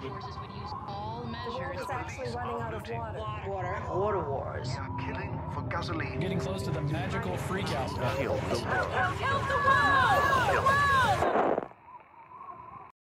Security forces would use all measures. It's actually running out of water. Water. Water wars. We are killing for gasoline. Getting close to the magical freakout. Help! Help! Help!